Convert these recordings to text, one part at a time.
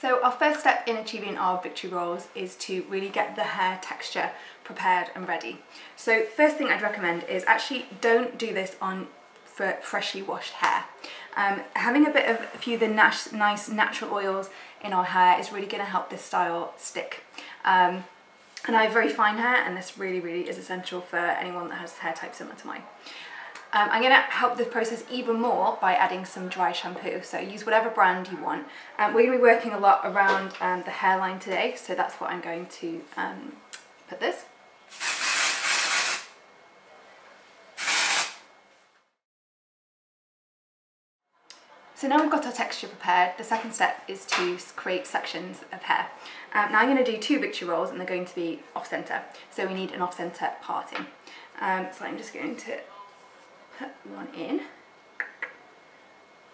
So our first step in achieving our victory rolls is to really get the hair texture prepared and ready. So first thing I'd recommend is actually don't do this on for freshly washed hair. Um, having a bit of a few of the nice natural oils in our hair is really going to help this style stick. Um, and I have very fine hair and this really, really is essential for anyone that has hair type similar to mine. Um, I'm going to help the process even more by adding some dry shampoo. So use whatever brand you want. Um, we're going to be working a lot around um, the hairline today, so that's what I'm going to um, put this. So now we've got our texture prepared, the second step is to create sections of hair. Um, now I'm going to do two victory rolls and they're going to be off-centre, so we need an off-centre parting. Um, so I'm just going to put one in.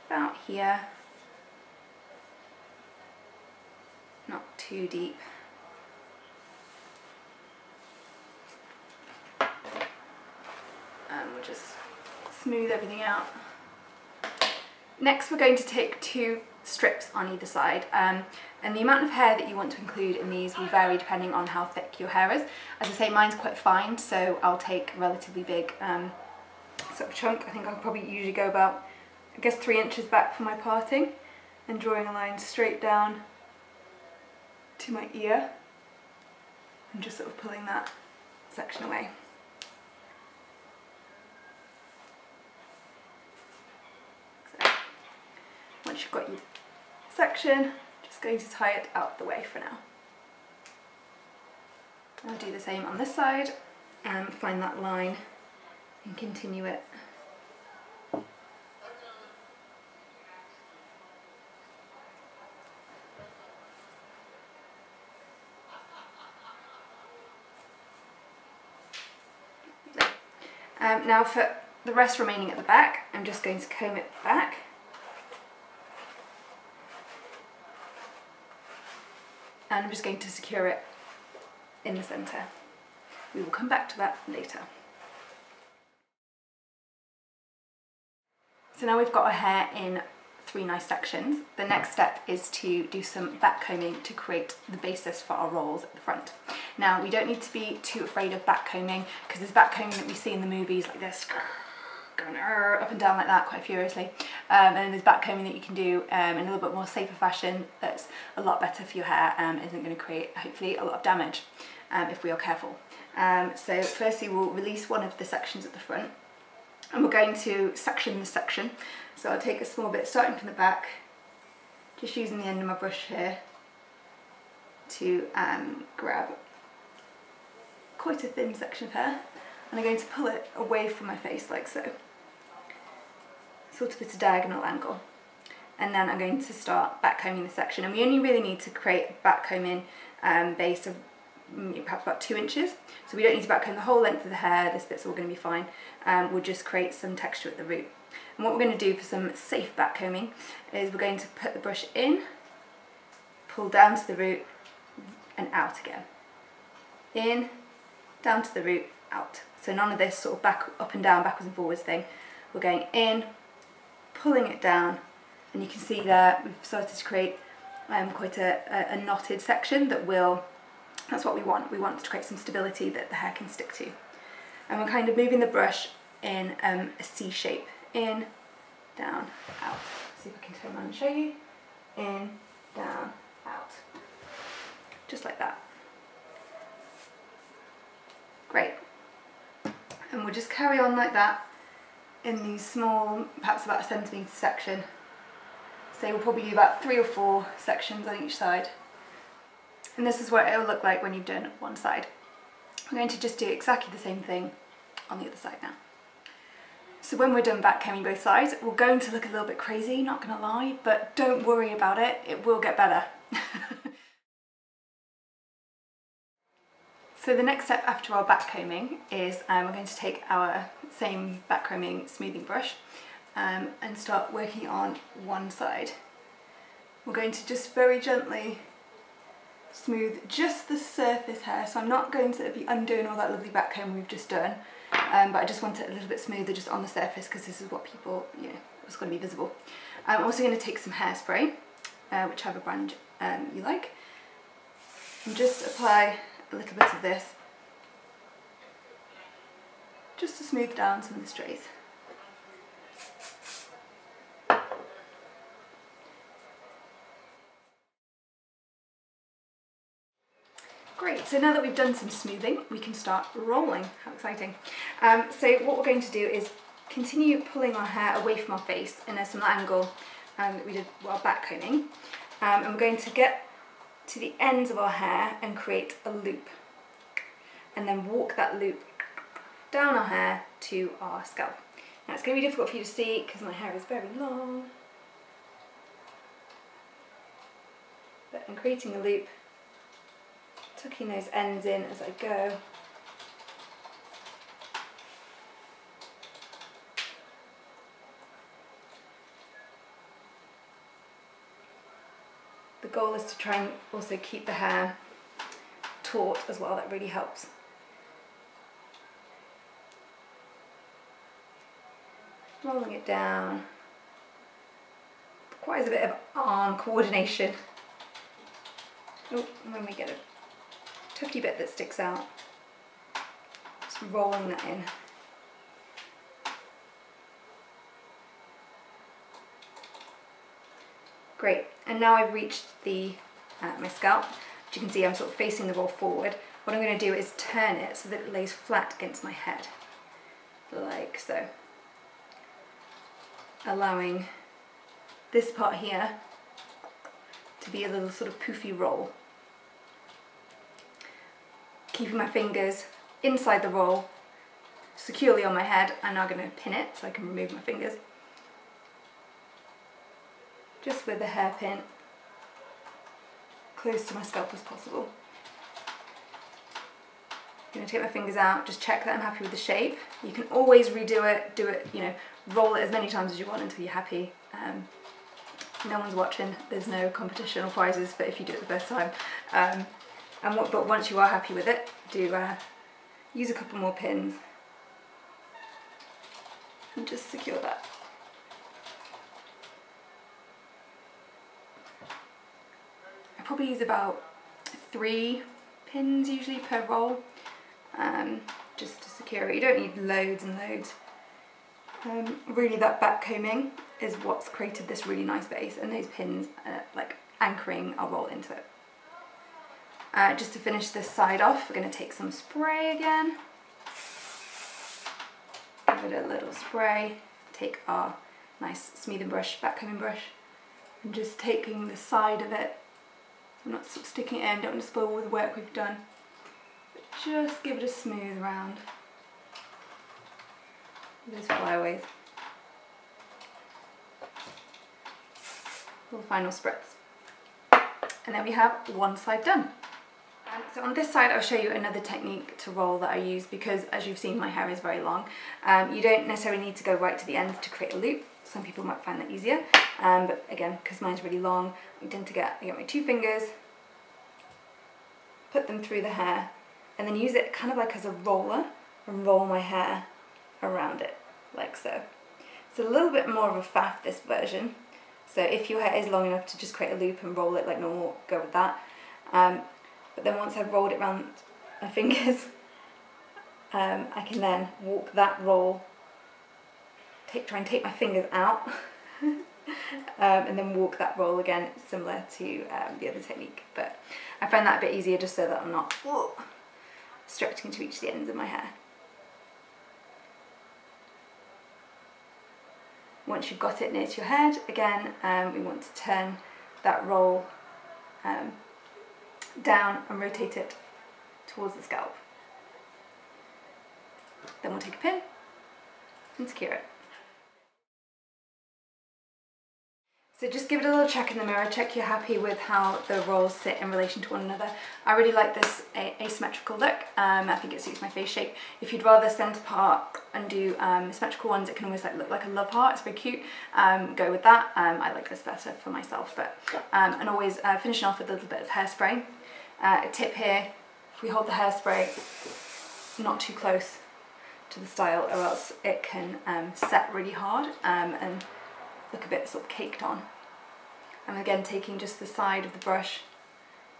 About here. Not too deep. And we'll just smooth everything out. Next we're going to take two strips on either side. Um, and the amount of hair that you want to include in these will vary depending on how thick your hair is. As I say mine's quite fine so I'll take relatively big um, of chunk. I think I'll probably usually go about, I guess three inches back from my parting and drawing a line straight down to my ear and just sort of pulling that section away. So, once you've got your section, just going to tie it out the way for now. I'll do the same on this side and find that line and continue it. Um, now for the rest remaining at the back, I'm just going to comb it back. And I'm just going to secure it in the centre. We will come back to that later. So now we've got our hair in three nice sections. The next step is to do some back combing to create the basis for our rolls at the front. Now we don't need to be too afraid of back combing because there's back combing that we see in the movies like this going up and down like that quite furiously um, and there's back combing that you can do um, in a little bit more safer fashion that's a lot better for your hair and um, isn't going to create hopefully a lot of damage um, if we are careful. Um, so firstly we'll release one of the sections at the front and we're going to section the section. So I'll take a small bit starting from the back, just using the end of my brush here to um, grab quite a thin section of hair and I'm going to pull it away from my face like so, sort of at a diagonal angle. And then I'm going to start backcombing the section and we only really need to create a backcombing um, base of perhaps about two inches. So we don't need to backcomb the whole length of the hair, this bit's all going to be fine. Um, we'll just create some texture at the root. And what we're going to do for some safe backcombing is we're going to put the brush in, pull down to the root and out again. In, down to the root, out. So none of this sort of back up and down, backwards and forwards thing. We're going in, pulling it down, and you can see there we've started to create um, quite a, a, a knotted section that will that's what we want. We want to create some stability that the hair can stick to. And we're kind of moving the brush in um, a C shape. In, down, out. See if I can turn around and show you. In, down, out. Just like that. Great. And we'll just carry on like that in these small, perhaps about a centimetre section. So we'll probably do about three or four sections on each side. And this is what it will look like when you've done one side. I'm going to just do exactly the same thing on the other side now. So when we're done back combing both sides, we're going to look a little bit crazy, not gonna lie, but don't worry about it, it will get better. so the next step after our back combing is um, we're going to take our same back combing smoothing brush um, and start working on one side. We're going to just very gently smooth just the surface hair so I'm not going to be undoing all that lovely back comb we've just done um, but I just want it a little bit smoother just on the surface because this is what people, you know, what's going to be visible. I'm also going to take some hairspray, uh, whichever brand um, you like. And just apply a little bit of this just to smooth down some of the strays. Great, so now that we've done some smoothing, we can start rolling. How exciting. Um, so what we're going to do is continue pulling our hair away from our face in a similar angle um, that we did while back combing. Um, and we're going to get to the ends of our hair and create a loop. And then walk that loop down our hair to our scalp. Now it's going to be difficult for you to see because my hair is very long. But I'm creating a loop tucking those ends in as I go. The goal is to try and also keep the hair taut as well, that really helps. Rolling it down. Requires a bit of arm coordination. Oh, when we get it tufty bit that sticks out. Just rolling that in. Great, and now I've reached the uh, my scalp. As you can see I'm sort of facing the roll forward. What I'm going to do is turn it so that it lays flat against my head, like so. Allowing this part here to be a little sort of poofy roll keeping my fingers inside the roll securely on my head. I'm now going to pin it so I can remove my fingers. Just with the hairpin close to my scalp as possible. I'm going to take my fingers out, just check that I'm happy with the shape. You can always redo it, do it, you know, roll it as many times as you want until you're happy. Um, no one's watching, there's no competition or prizes for if you do it the first time. Um, and what, but once you are happy with it, do uh, use a couple more pins and just secure that. I probably use about three pins usually per roll um, just to secure it. You don't need loads and loads. Um, really that back combing is what's created this really nice base and those pins uh, like anchoring our roll into it. Uh, just to finish this side off, we're going to take some spray again. Give it a little spray. Take our nice smoothing brush, back combing brush, and just taking the side of it. I'm not sticking it in, don't want to spoil all the work we've done. But just give it a smooth round. Those flyaways. Little final spritz. And then we have one side done. Um, so on this side I'll show you another technique to roll that I use because as you've seen my hair is very long. Um, you don't necessarily need to go right to the end to create a loop. Some people might find that easier. Um, but again, because mine's really long, I tend to get, I get my two fingers, put them through the hair, and then use it kind of like as a roller and roll my hair around it, like so. It's a little bit more of a faff, this version. So if your hair is long enough to just create a loop and roll it like normal, go with that. Um, but then once I've rolled it around my fingers, um, I can then walk that roll, take, try and take my fingers out, um, and then walk that roll again, similar to um, the other technique. But I find that a bit easier just so that I'm not whoa, stretching to reach the ends of my hair. Once you've got it near to your head, again, um, we want to turn that roll um, down and rotate it towards the scalp. Then we'll take a pin and secure it. So just give it a little check in the mirror, check you're happy with how the rolls sit in relation to one another. I really like this asymmetrical look, um, I think it suits my face shape. If you'd rather centre part and do um, symmetrical ones, it can almost like look like a love heart, it's very cute, um, go with that. Um, I like this better for myself, but um, and always uh, finishing off with a little bit of hairspray. Uh, a tip here, if we hold the hairspray not too close to the style or else it can um, set really hard and look a bit sort of caked on. I'm again taking just the side of the brush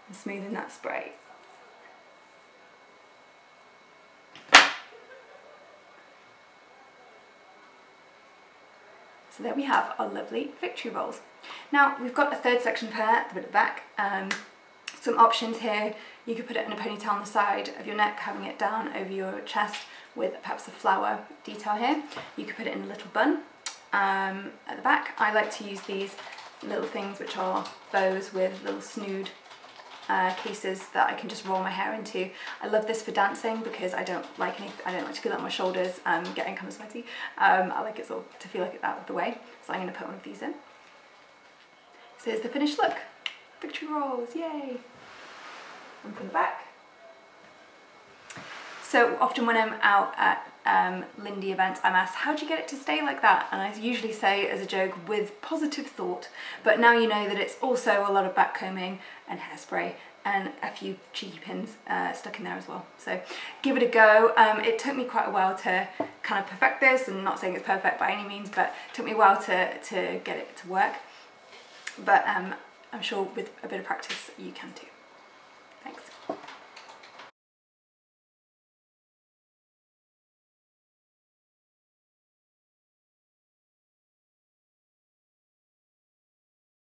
and smoothing that spray. So there we have our lovely victory rolls. Now we've got a third section pair the bit of back. Um, some options here, you could put it in a ponytail on the side of your neck, having it down over your chest with perhaps a flower detail here. You could put it in a little bun um, at the back. I like to use these little things which are bows with little snood uh, cases that I can just roll my hair into. I love this for dancing because I don't like any, I don't like to feel like my shoulders um, getting kind of sweaty. Um, I like it sort of to feel like it's out of the way. So I'm going to put one of these in. So here's the finished look. Victory rolls, yay! And from the back. So often when I'm out at um, Lindy events, I'm asked, how do you get it to stay like that? And I usually say as a joke, with positive thought. But now you know that it's also a lot of backcombing and hairspray and a few cheeky pins uh, stuck in there as well. So give it a go. Um, it took me quite a while to kind of perfect this and not saying it's perfect by any means, but it took me a while to, to get it to work. But um, I'm sure with a bit of practice you can too. Thanks.